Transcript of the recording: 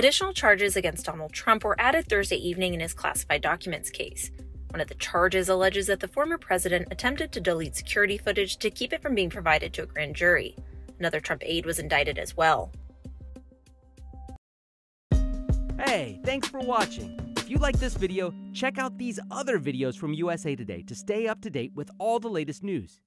Additional charges against Donald Trump were added Thursday evening in his classified documents case. One of the charges alleges that the former president attempted to delete security footage to keep it from being provided to a grand jury. Another Trump aide was indicted as well. Hey, thanks for watching. If you like this video, check out these other videos from USA Today to stay up to date with all the latest news.